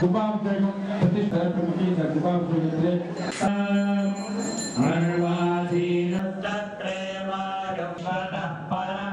Dubam Jago, Satish Dhar Prabhuji, Dubam Jago, Paraná, Paraná.